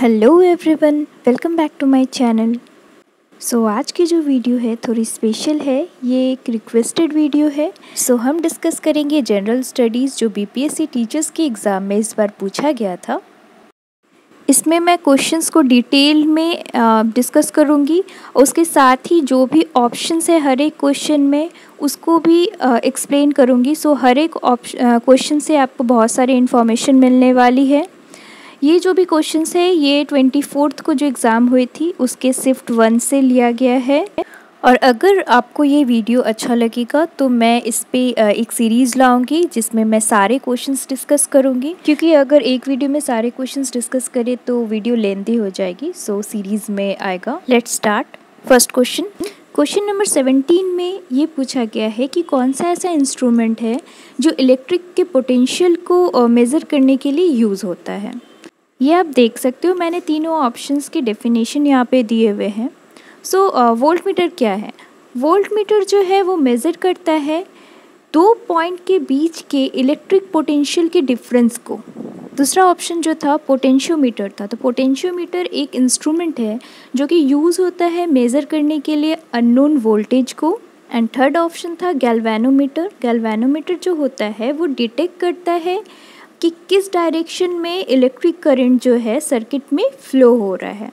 Hello everyone welcome back to my channel. So आज की जो वीडियो है थोड़ी स्पेशल है ये एक रिक्वेस्टेड वीडियो है। सो so, हम डिस्कस करेंगे जनरल स्टडीज़ जो बीपीएससी टीचर्स के एग्ज़ाम में इस बार पूछा गया था। इसमें मैं क्वेश्चंस को डिटेल में डिस्कस करूँगी उसके साथ ही जो भी ऑप्शंस है हर एक क्वेश्चन में उसको भी एक्सप्लेन करूँगी। सो so, हर एक क्वेश्चन से आपको बहुत सारी इन्फॉर्मेशन मिलने वाली है। ये जो भी क्वेश्चन है, ये ट्वेंटी फोर्थ को जो एग्ज़ाम हुई थी, उसके शिफ्ट वन से लिया गया है। और अगर आपको ये वीडियो अच्छा लगेगा तो मैं इस पर एक सीरीज़ लाऊँगी, जिसमें मैं सारे क्वेश्चंस डिस्कस करूँगी। क्योंकि अगर एक वीडियो में सारे क्वेश्चंस डिस्कस करें तो वीडियो लेंदी हो जाएगी। सो सीरीज़ में आएगा। Let's start first question question number seventeen में ये पूछा गया है कि कौन सा ऐसा इंस्ट्रूमेंट है, जो इलेक्ट्रिक के पोटेंशियल को मेज़र करने के लिए यूज़ होता है? ये आप देख सकते हो, मैंने तीनों ऑप्शंस के डेफिनेशन यहाँ पे दिए हुए हैं। सो वोल्ट मीटर क्या है? वोल्ट मीटर जो है, वो मेज़र करता है दो पॉइंट के बीच के इलेक्ट्रिक पोटेंशियल के डिफरेंस को। दूसरा ऑप्शन जो था पोटेंशियोमीटर था। तो पोटेंशियोमीटर एक इंस्ट्रूमेंट है, जो कि यूज़ होता है मेज़र करने के लिए अननोन वोल्टेज को। एंड थर्ड ऑप्शन था गैल्वेनोमीटर गैल्वेनोमीटर जो होता है, वो डिटेक्ट करता है कि किस डायरेक्शन में इलेक्ट्रिक करंट जो है सर्किट में फ़्लो हो रहा है।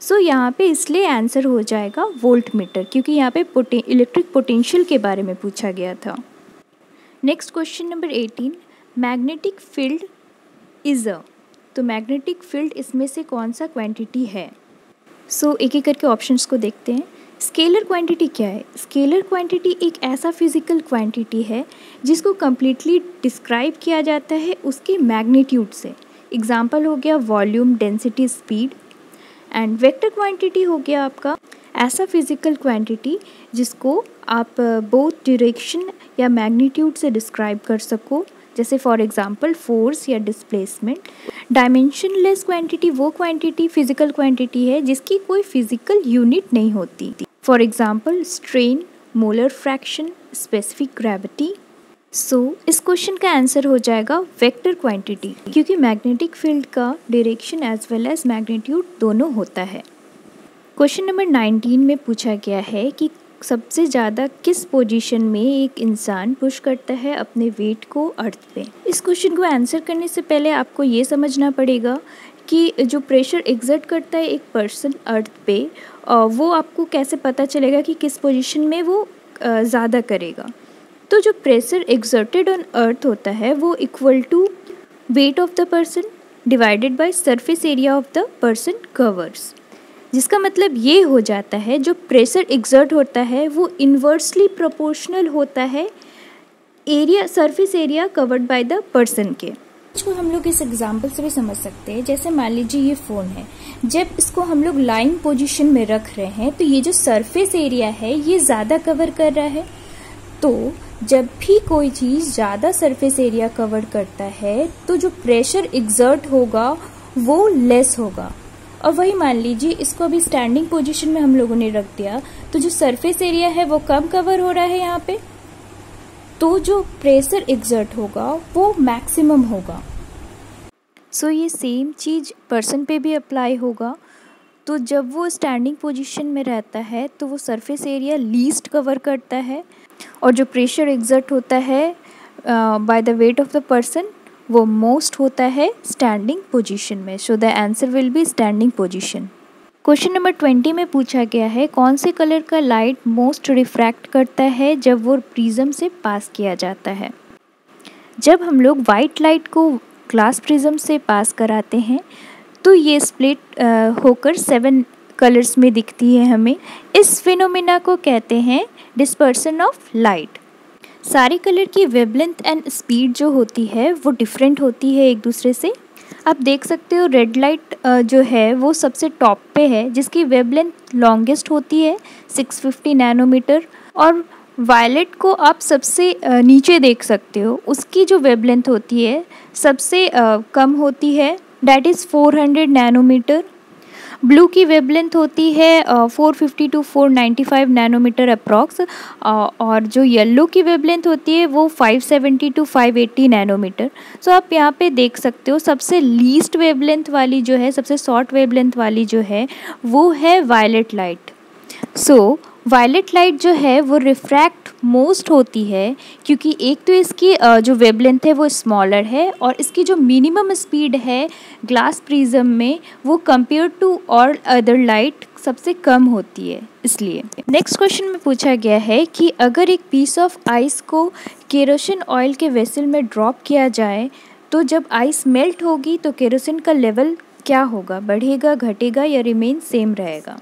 सो so, यहाँ पे इसलिए आंसर हो जाएगा वोल्ट मीटर क्योंकि यहाँ पे इलेक्ट्रिक पोटेंशियल के बारे में पूछा गया था। Next question number eighteen magnetic field is a तो मैग्नेटिक फ़ील्ड इसमें से कौन सा क्वांटिटी है? सो so, एक एक करके ऑप्शंस को देखते हैं। स्केलर क्वांटिटी क्या है? स्केलर क्वांटिटी एक ऐसा फ़िज़िकल क्वांटिटी है जिसको कम्प्लीटली डिस्क्राइब किया जाता है उसके मैग्नीट्यूड से। एग्ज़ाम्पल हो गया volume density speed and vector quantity हो गया आपका ऐसा फ़िज़िकल क्वांटिटी जिसको आप बोथ डायरेक्शन या मैग्नीट्यूड से डिस्क्राइब कर सको। जैसे फॉर एग्जांपल फोर्स या डिस्प्लेसमेंट डायमेंशनलेस क्वांटिटी वो क्वांटिटी फ़िज़िकल क्वांटिटी है जिसकी कोई फ़िज़िकल यूनिट नहीं होती। For example strain molar fraction specific gravity so इस क्वेश्चन का आंसर हो जाएगा वेक्टर क्वांटिटी क्योंकि मैग्नेटिक फ़ील्ड का direction as well as magnitude दोनों होता है। क्वेश्चन नंबर 19 में पूछा गया है कि सबसे ज़्यादा किस पोजीशन में एक इंसान पुश करता है अपने वेट को अर्थ पे। इस क्वेश्चन को आंसर करने से पहले आपको ये समझना पड़ेगा कि जो प्रेशर एग्जर्ट करता है एक पर्सन अर्थ पे वो आपको कैसे पता चलेगा कि किस पोजीशन में वो ज़्यादा करेगा? तो जो प्रेशर एग्जर्टेड ऑन अर्थ होता है, वो equal to weight of the person divided by surface area of the person covers जिसका मतलब ये हो जाता है, जो प्रेशर एग्जर्ट होता है, वो इन्वर्सली प्रोपोर्शनल होता है area surface area covered by the person के। इसको हम लोग इस एग्ज़ाम्पल से भी समझ सकते हैं। जैसे मान लीजिए ये फ़ोन है। जब इसको हम लोग लाइन पोजीशन में रख रहे हैं तो ये जो सरफेस एरिया है, ये ज़्यादा कवर कर रहा है। तो जब भी कोई चीज़ ज़्यादा सरफेस एरिया कवर करता है तो जो प्रेशर एग्जर्ट होगा, वो लेस होगा। और वही मान लीजिए, इसको अभी स्टैंडिंग पोजीशन में हम लोगों ने रख दिया तो जो सरफेस एरिया है, वो कम कवर हो रहा है यहाँ पे। तो जो प्रेशर एग्जर्ट होगा वो मैक्सिमम होगा। सो so, ये सेम चीज़ पर्सन पे भी अप्लाई होगा। तो जब वो स्टैंडिंग पोजीशन में रहता है तो वो सरफेस एरिया लीस्ट कवर करता है। और जो प्रेशर एग्जर्ट होता है by the weight of the person वो मोस्ट होता है स्टैंडिंग पोजीशन में। So the answer will be standing position question number twenty में पूछा गया है, कौन से कलर का लाइट मोस्ट रिफ्रैक्ट करता है जब वो प्रिज्म से पास किया जाता है? जब हम लोग वाइट लाइट को ग्लास प्रिज्म से पास कराते हैं तो ये स्प्लिट होकर सेवन कलर्स में दिखती है हमें। इस फिनोमिना को कहते हैं डिस्पर्सन ऑफ़ लाइट सारे कलर की वेबलेंथ एंड स्पीड जो होती है, वो डिफरेंट होती है एक दूसरे से। आप देख सकते हो रेड लाइट जो है, वो सबसे टॉप पे है, जिसकी वेवलेंथ लॉन्गेस्ट होती है 650 नैनोमीटर और वायलेट को आप सबसे नीचे देख सकते हो, उसकी जो वेवलेंथ होती है, सबसे कम होती है डैट इज़ 400 नैनोमीटर ब्लू की वेबलेंथ होती है four fifty to four ninety five nanometre approx और जो येल्लो की वेबलेंथ होती है, वो five seventy to five eighty nanometre so आप यहाँ पे देख सकते हो, सबसे लीस्ट वेबलेंथ वाली जो है, सबसे शॉर्ट वेबलेंथ वाली जो है, वो है violet light so violet light जो है, वो रिफ्रैक्ट मोस्ट होती है, क्योंकि एक तो इसकी जो वेबलेंथ है, वो स्मॉलर है और इसकी जो मिनिमम स्पीड है ग्लास प्रिज्म में, वो कंपेयर टू और अदर लाइट सबसे कम होती है, इसलिए। नेक्स्ट क्वेश्चन में पूछा गया है कि अगर एक पीस ऑफ़ आइस को केरोसिन ऑयल के वेसल में ड्रॉप किया जाए तो जब आइस मेल्ट होगी तो केरोसिन का लेवल क्या होगा? बढ़ेगा, घटेगा या रिमेन सेम रहेगा?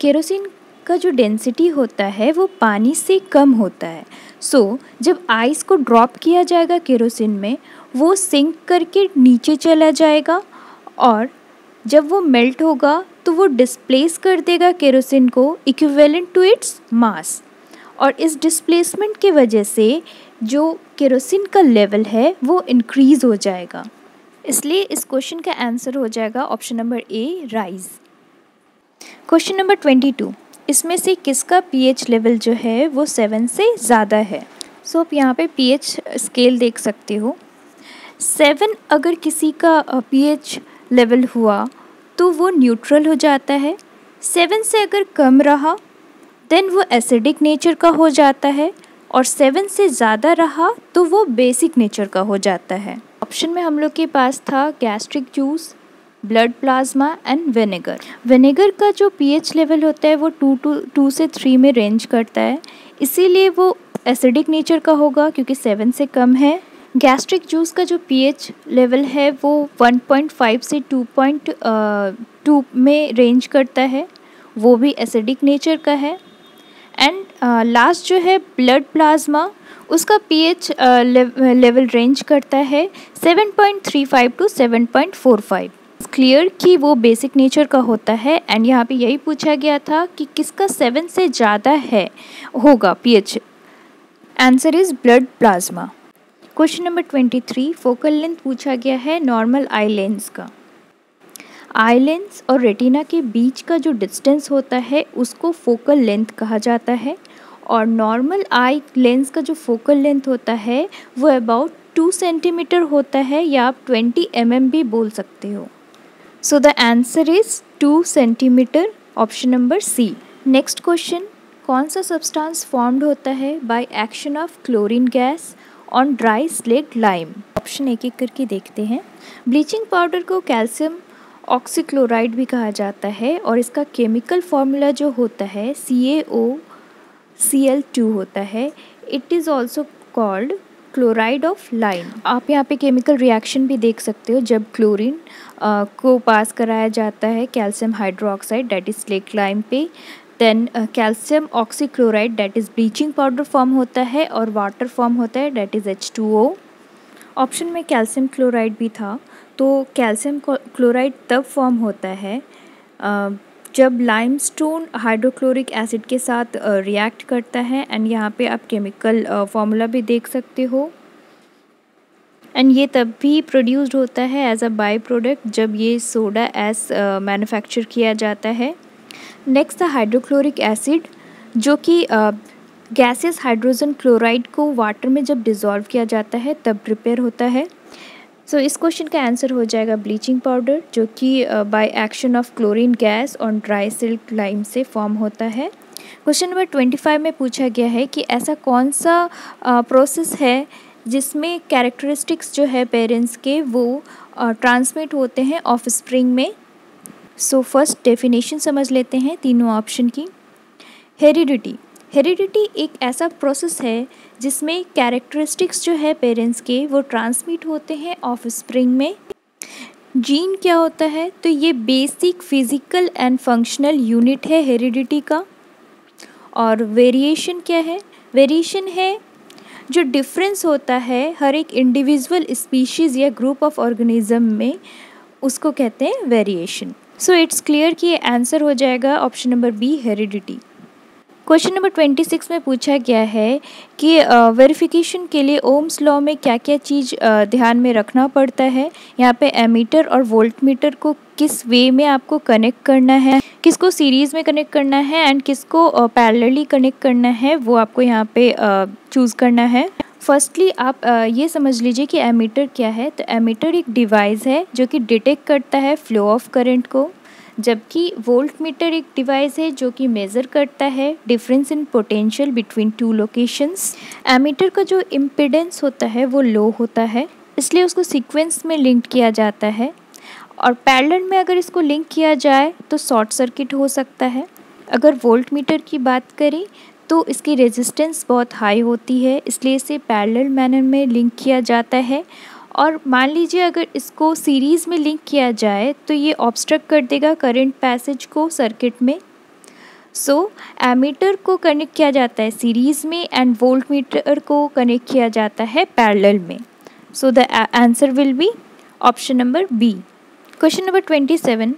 केरोसिन का जो डेंसिटी होता है वो पानी से कम होता है। सो so, जब आइस को ड्रॉप किया जाएगा केरोसिन में वो सिंक करके नीचे चला जाएगा और जब वो मेल्ट होगा तो वो डिस्प्लेस कर देगा केरोसिन को इक्विवेलेंट टू इट्स मास और इस डिस्प्लेसमेंट की वजह से जो केरोसिन का लेवल है वो इंक्रीज़ हो जाएगा। इसलिए इस क्वेश्चन का आंसर हो जाएगा option number A rise question number twenty two इसमें से किसका पीएच लेवल जो है वो सेवन से ज़्यादा है? सो आप यहाँ पे पीएच स्केल देख सकते हो। सेवन अगर किसी का पीएच लेवल हुआ तो वो न्यूट्रल हो जाता है। सेवन से अगर कम रहा, देन वो एसिडिक नेचर का हो जाता है और सेवन से ज़्यादा रहा तो वो बेसिक नेचर का हो जाता है। ऑप्शन में हम लोग के पास था gastric juice blood plasma and vinegar vinegar का जो पीएच लेवल होता है वो टू टू टू से थ्री में रेंज करता है। इसीलिए वो एसिडिक नेचर का होगा क्योंकि सेवन से कम है। गैस्ट्रिक जूस का जो पीएच लेवल है वो 1.5 से 2.2 में रेंज करता है। वो भी एसिडिक नेचर का है। एंड लास्ट जो है ब्लड प्लाज्मा उसका पीएच लेवल रेंज करता है 7.35 टू 7.45 क्लियर कि वो बेसिक नेचर का होता है एंड यहाँ पे यही पूछा गया था कि किसका सेवन से ज़्यादा है होगा pH answer is blood plasma question number twenty three focal length पूछा गया है नॉर्मल आई लेंस का. आई लेंस और रेटिना के बीच का जो डिस्टेंस होता है, उसको फोकल लेंथ कहा जाता है, और नॉर्मल आई लेंस का जो फोकल लेंथ होता है, वो अबाउट टू सेंटीमीटर होता है, या आप ट्वेंटी एम mm भी बोल सकते हो। So the answer is two centimetre option number C next question कौन सा सब्सटेंस फॉर्म्ड होता है by action of chlorine gas on dry slaked lime option एक एक करके देखते हैं। ब्लीचिंग पाउडर को कैल्शियम ऑक्सीक्लोराइड भी कहा जाता है और इसका केमिकल फॉर्मूला जो होता है सी ए ओ सी एल टू होता है। It is also called chloride of lime आप यहाँ पे केमिकल रिएक्शन भी देख सकते हो जब क्लोरीन को पास कराया जाता है calcium hydroxide that is slaked lime पे then calcium oxychloride that is bleaching powder form होता है और वाटर फॉर्म होता है that is H two O option में कैल्शियम क्लोराइड भी था तो कैल्शियम क्लोराइड तब फॉर्म होता है जब लाइमस्टोन हाइड्रोक्लोरिक एसिड के साथ रिएक्ट करता है एंड यहाँ पे आप केमिकल फॉर्मूला भी देख सकते हो। एंड ये तब भी प्रोड्यूस्ड होता है एज अ बाई प्रोडक्ट जब ये सोडा एस मैन्युफैक्चर किया जाता है। नेक्स्ट द हाइड्रोक्लोरिक एसिड जो कि गैसेस हाइड्रोजन क्लोराइड को वाटर में जब डिज़ोल्व किया जाता है, तब प्रिपेयर होता है। सो इस क्वेश्चन का आंसर हो जाएगा ब्लीचिंग पाउडर जो कि by action of chlorine gas on dry slaked lime से फॉर्म होता है। क्वेश्चन नंबर ट्वेंटी फाइव में पूछा गया है कि ऐसा कौन सा प्रोसेस uh, है जिसमें कैरेक्टरिस्टिक्स जो है पेरेंट्स के वो ट्रांसमिट uh, होते हैं ऑफ़ स्प्रिंग में? सो फ़र्स्ट डेफिनेशन समझ लेते हैं तीनों ऑप्शन की। हेरिडिटी हेरिडिटी एक ऐसा प्रोसेस है जिसमें कैरेक्टरिस्टिक्स जो है पेरेंट्स के, वो ट्रांसमिट होते हैं ऑफ़ स्प्रिंग में। जीन क्या होता है? तो ये basic physical and functional unit है हेरिडिटी का। और वेरिएशन क्या है? वेरिएशन है जो डिफरेंस होता है हर एक इंडिविजुअल स्पीशीज़ या ग्रुप ऑफ़ ऑर्गेनिज्म में, उसको कहते हैं वेरिएशन सो इट्स क्लियर कि ये आंसर हो जाएगा option number B heredity question number twenty six में पूछा गया है कि वेरिफिकेशन के लिए ओम्स लॉ में क्या क्या चीज़ ध्यान में रखना पड़ता है? यहाँ पे एमीटर और वोल्ट मीटर को किस वे में आपको कनेक्ट करना है? किसको सीरीज़ में कनेक्ट करना है एंड किसको पैरेलली कनेक्ट करना है, वो आपको यहाँ पे चूज़ करना है। फर्स्टली आप ये समझ लीजिए कि एमीटर क्या है? तो एमीटर एक डिवाइस है जो कि डिटेक्ट करता है फ्लो ऑफ़ करंट को। जबकि वोल्ट मीटर एक डिवाइस है जो कि मेज़र करता है difference in potential between two locations ammeter का जो इम्पिडेंस होता है, वो लो होता है, इसलिए उसको सीक्वेंस में लिंक किया जाता है। और पैरेलल में अगर इसको लिंक किया जाए तो शॉर्ट सर्किट हो सकता है। अगर वोल्ट मीटर की बात करें तो इसकी रेजिस्टेंस बहुत हाई होती है, इसलिए इसे पैरेलल मैनर में लिंक किया जाता है। और मान लीजिए अगर इसको सीरीज़ में लिंक किया जाए तो ये ऑब्स्ट्रक्ट कर देगा करंट पैसेज को सर्किट में। सो so, एमीटर को कनेक्ट किया जाता है सीरीज़ में एंड वोल्ट मीटर को कनेक्ट किया जाता है पैरेलल में। So the answer will be option number B question number twenty seven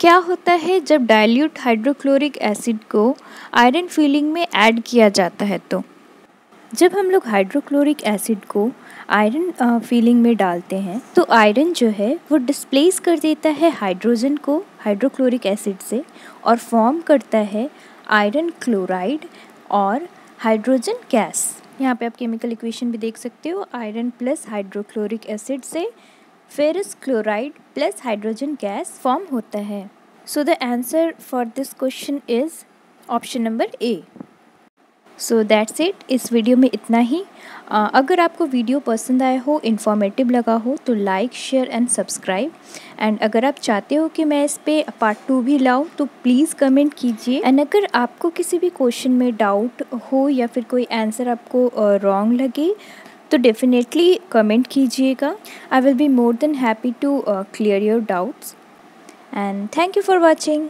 क्या होता है जब डाइल्यूट हाइड्रोक्लोरिक एसिड को आयरन फीलिंग में ऐड किया जाता है तो? जब हम लोग हाइड्रोक्लोरिक एसिड को आयरन फीलिंग में डालते हैं। तो आयरन जो है, वो डिस्प्लेस कर देता है हाइड्रोजन को हाइड्रोक्लोरिक एसिड से, और फॉर्म करता है आयरन क्लोराइड और हाइड्रोजन गैस यहाँ पे आप केमिकल इक्वेशन भी देख सकते हो आयरन प्लस हाइड्रोक्लोरिक एसिड से ferrous chloride plus hydrogen gas form होता है। So the answer for this question is option number A so that's it इस वीडियो में इतना ही। अगर आपको वीडियो पसंद आया हो इन्फॉर्मेटिव लगा हो तो like share and subscribe and अगर आप चाहते हो कि मैं इस पर पार्ट टू भी लाऊं तो प्लीज़ कमेंट कीजिए। एंड अगर आपको किसी भी क्वेश्चन में डाउट हो या फिर कोई आंसर आपको रॉन्ग लगे तो डेफिनेटली कमेंट कीजिएगा। I will be more than happy to clear your doubts and thank you for watching